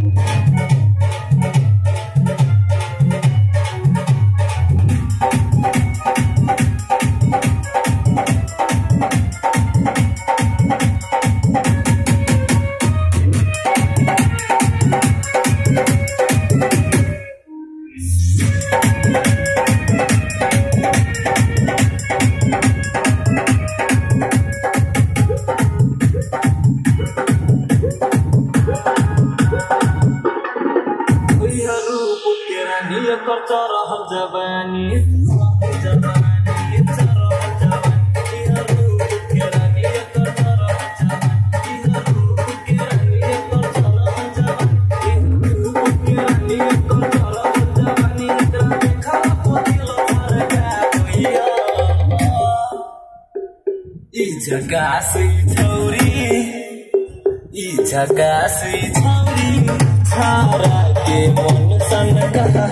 Música ई जगासी छौरी ई जगासी छौरी छारा के मन सन कहा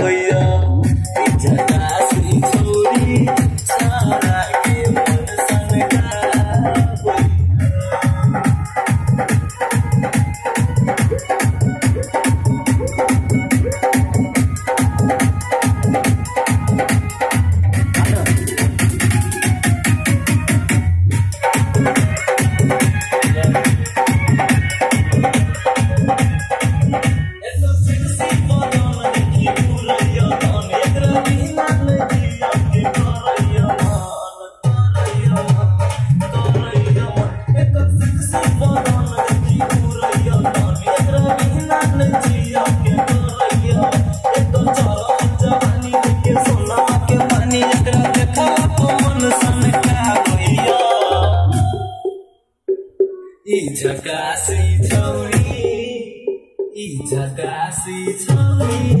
गयो झकासी छौरी झकासी छौरी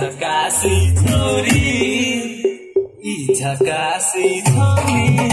झकासी छोरी झकासी छोरी